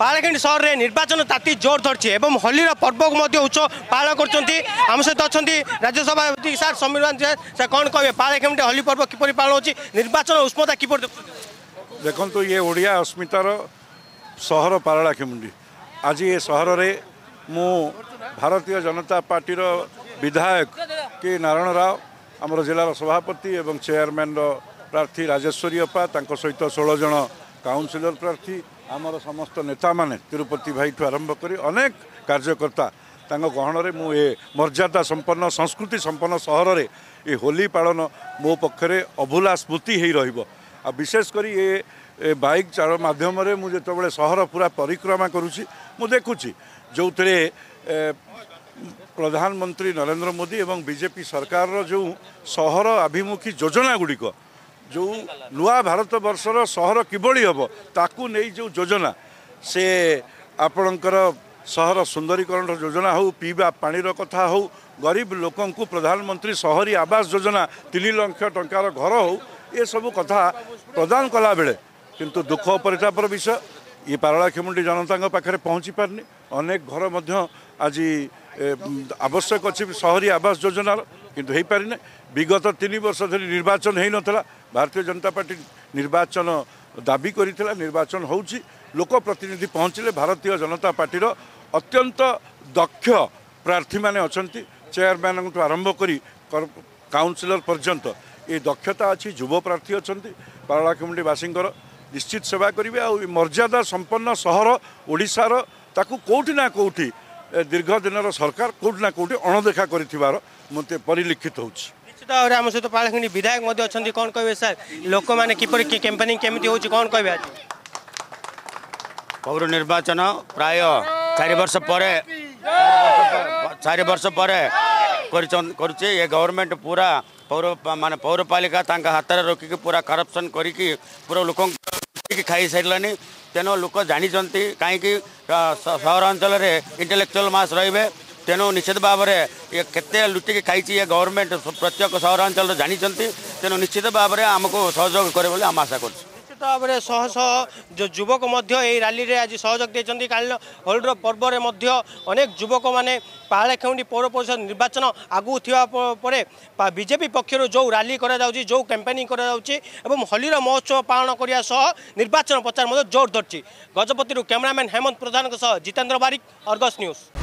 ପାରଖଣ୍ଡି ସହରରେ ନିର୍ବାଚନ ତାତି ଜୋର ଧରିଛି ଏବଂ ହୋଲିର ପର୍ବକୁ ମଧ୍ୟ ଉତ୍ସବ ପାଳନ କରୁଛନ୍ତି। ଆମ ସହିତ ଅଛନ୍ତି ରାଜ୍ୟସଭା ସାର୍ ସମୀର ସେ କ'ଣ କହିବେ? ପାରଖଣ୍ଡି ହୋଲି ପର୍ବ କିପରି ପାଳନ ହେଉଛି? ନିର୍ବାଚନ ଉଷ୍ମତା କିପରି ଦେଖୁଛନ୍ତି? ଦେଖନ୍ତୁ ଇଏ ଓଡ଼ିଆ ଅସ୍ମିତାର ସହର ପାରଳାଖେମୁଣ୍ଡି। ଆଜି ଏ ସହରରେ ମୁଁ ଭାରତୀୟ ଜନତା ପାର୍ଟିର ବିଧାୟକ କି ନାରାୟଣ ରାଓ ଆମର ଜିଲ୍ଲାର ସଭାପତି ଏବଂ ଚେୟାରମ୍ୟାନ୍ର ପ୍ରାର୍ଥୀ ରାଜେଶ୍ୱରୀ ଅପା ତାଙ୍କ ସହିତ ଷୋହଳ ଜଣ କାଉନସିଲର ପ୍ରାର୍ଥୀ ଆମର ସମସ୍ତ ନେତାମାନେ ତିରୁପତି ଭାଇଠୁ ଆରମ୍ଭ କରି ଅନେକ କାର୍ଯ୍ୟକର୍ତ୍ତା ତାଙ୍କ ଗହଣରେ ମୁଁ ଏ ମର୍ଯ୍ୟାଦା ସମ୍ପନ୍ନ ସଂସ୍କୃତି ସମ୍ପନ୍ନ ସହରରେ ଏ ହୋଲି ପାଳନ ମୋ ପକ୍ଷରେ ଅଭୁଲା ସ୍ମୃତି ହେଇ ରହିବ। ଆଉ ବିଶେଷ କରି ଏ ବାଇକ୍ ଚାଳ ମାଧ୍ୟମରେ ମୁଁ ଯେତେବେଳେ ସହର ପୁରା ପରିକ୍ରମା କରୁଛି ମୁଁ ଦେଖୁଛି ଯେଉଁଥିରେ ପ୍ରଧାନମନ୍ତ୍ରୀ ନରେନ୍ଦ୍ର ମୋଦି ଏବଂ ବିଜେପି ସରକାରର ଯେଉଁ ସହର ଆଭିମୁଖୀ ଯୋଜନା ଗୁଡ଼ିକ ଯେଉଁ ନୂଆ ଭାରତ ବର୍ଷର ସହର କିଭଳି ହେବ ତାକୁ ନେଇ ଯେଉଁ ଯୋଜନା ସେ ଆପଣଙ୍କର ସହର ସୁନ୍ଦରୀକରଣର ଯୋଜନା ହେଉ ପିଇବା ପାଣିର କଥା ହେଉ ଗରିବ ଲୋକଙ୍କୁ ପ୍ରଧାନମନ୍ତ୍ରୀ ସହରୀ ଆବାସ ଯୋଜନା ତିନି ଲକ୍ଷ ଟଙ୍କାର ଘର ହେଉ ଏସବୁ କଥା ପ୍ରଦାନ କଲାବେଳେ କିନ୍ତୁ ଦୁଃଖ ପରିତାପର ବିଷୟ ଇଏ ପାରଳାଖେମୁଣ୍ଡି ଜନତାଙ୍କ ପାଖରେ ପହଞ୍ଚି ପାରିନି। ଅନେକ ଘର ମଧ୍ୟ ଆଜି ଆବଶ୍ୟକ ଅଛି ସହରୀ ଆବାସ ଯୋଜନାର। କିନ୍ତୁ ହେଇପାରିନି ବିଗତ ତିନି ବର୍ଷ ଧରି ନିର୍ବାଚନ ହେଇନଥିଲା ଭାରତୀୟ ଜନତା ପାର୍ଟି ନିର୍ବାଚନ ଦାବି କରିଥିଲା ନିର୍ବାଚନ ହେଉଛି ଲୋକ ପ୍ରତିନିଧି ପହଞ୍ଚିଲେ ଭାରତୀୟ ଜନତା ପାର୍ଟିର ଅତ୍ୟନ୍ତ ଦକ୍ଷ ପ୍ରାର୍ଥୀମାନେ ଅଛନ୍ତି ଚେୟାରମ୍ୟାନଙ୍କଠୁ ଆରମ୍ଭ କରି କାଉନସିଲର ପର୍ଯ୍ୟନ୍ତ। ଏ ଦକ୍ଷତା ଅଛି ଯୁବ ପ୍ରାର୍ଥୀ ଅଛନ୍ତି ପାରଳାଖେମୁଣ୍ଡିବାସୀଙ୍କର ନିଶ୍ଚିତ ସେବା କରିବେ। ଆଉ ମର୍ଯ୍ୟାଦା ସମ୍ପନ୍ନ ସହର ଓଡ଼ିଶାର ତାକୁ କେଉଁଠି ନା କେଉଁଠି ଦୀର୍ଘ ଦିନର ସରକାର କେଉଁଠି ନା କେଉଁଠି ଅଣଦେଖା କରିଥିବାର ମୋତେ ପରିଲକ୍ଷିତ ହେଉଛି। ନିଶ୍ଚିତ ଭାବରେ ଆମ ସହିତ ପାଳଖଣ୍ଡି ବିଧାୟକ ମଧ୍ୟ ଅଛନ୍ତି। କ'ଣ କହିବେ ସାର୍? ଲୋକମାନେ କିପରି କ୍ୟାମ୍ପେନିଂ କେମିତି ହେଉଛି କ'ଣ କହିବେ ଆଜି? ପୌର ନିର୍ବାଚନ ପ୍ରାୟ ଚାରି ବର୍ଷ ପରେ ଚାରି ବର୍ଷ ପରେ କରିଚ- କରୁଛି। ଏ ଗଭର୍ଣ୍ଣମେଣ୍ଟ ପୁରା ପୌର ମାନେ ପୌରପାଳିକା ତାଙ୍କ ହାତରେ ରଖିକି ପୁରା କରପ୍ସନ୍ କରିକି ପୁରା ଲୋକଙ୍କୁ ଲୁଟିକି ଖାଇସାରିଲାଣି ତେଣୁ ଲୋକ ଜାଣିଛନ୍ତି କାହିଁକି ସହରାଞ୍ଚଳରେ ଇଣ୍ଟେଲେକ୍ଚୁଆଲ୍ ମାସ୍ ରହିବେ। ତେଣୁ ନିଶ୍ଚିତ ଭାବରେ ଇଏ କେତେ ଲୁଟିକି ଖାଇଛି ଏ ଗଭର୍ଣ୍ଣମେଣ୍ଟ ପ୍ରତ୍ୟେକ ସହରାଞ୍ଚଳରେ ଜାଣିଛନ୍ତି। ତେଣୁ ନିଶ୍ଚିତ ଭାବରେ ଆମକୁ ସହଯୋଗ କରିବେ ବୋଲି ଆମେ ଆଶା କରୁଛୁ। ଭାବରେ ଶହ ଶହ ଯେଉଁ ଯୁବକ ମଧ୍ୟ ଏହି ରାଲିରେ ଆଜି ସହଯୋଗ ଦେଇଛନ୍ତି। କାରଣ ହୋଲିର ପର୍ବରେ ମଧ୍ୟ ଅନେକ ଯୁବକମାନେ ପାହାଳଖେଉଣ୍ଡି ପୌର ପରିଷଦ ନିର୍ବାଚନ ଆଗକୁ ଥିବା ପ- ପରେ ପା- ବିଜେପି ପକ୍ଷରୁ ଯେଉଁ ରାଲି କରାଯାଉଛି ଯେଉଁ କ୍ୟାମ୍ପେନିଂ କରାଯାଉଛି ଏବଂ ହୋଲିର ମହୋତ୍ସବ ପାଳନ କରିବା ସହ ନିର୍ବାଚନ ପ୍ରଚାର ମଧ୍ୟ ଜୋର ଧରିଛି। ଗଜପତିରୁ କ୍ୟାମେରାମ୍ୟାନ୍ ହେମନ୍ତ ପ୍ରଧାନଙ୍କ ସହ ଜିତେନ୍ଦ୍ର ବାରିକ ଅର୍ଗସ୍ ନ୍ୟୁଜ୍।